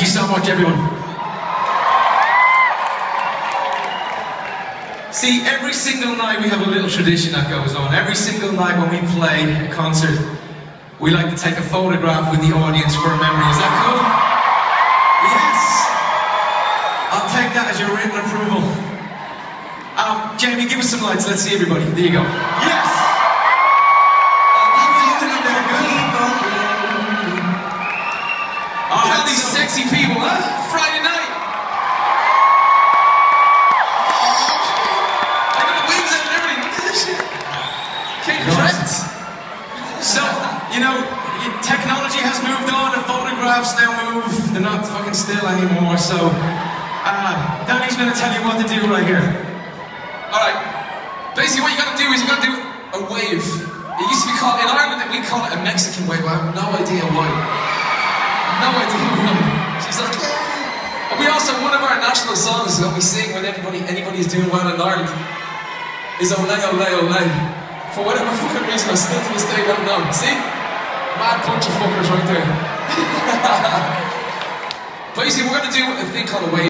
you so much, everyone. See, every single night we have a little tradition that goes on. Every single night when we play a concert, we like to take a photograph with the audience for a memory. Is that cool? Yes! I'll take that as your written approval. Um, Jamie, give us some lights. Let's see everybody. There you go. Yes! Sexy people, huh? Friday night. I got wings and everything. Look at this shit. Trent. So, you know, technology has moved on and photographs now move. They're not fucking still anymore. So, uh, Danny's gonna tell you what to do right here. All right. Basically, what you gotta do is you gotta do a wave. It used to be called in Ireland. We call it a Mexican wave. I have no idea why. National songs that we sing when everybody anybody's doing well in Ireland is oh, Ole Ole oh, Ole. Oh, For whatever fucking reason, I still to this day don't know. See? Mad bunch of fuckers right there. Basically, we're gonna do a thing called a wave.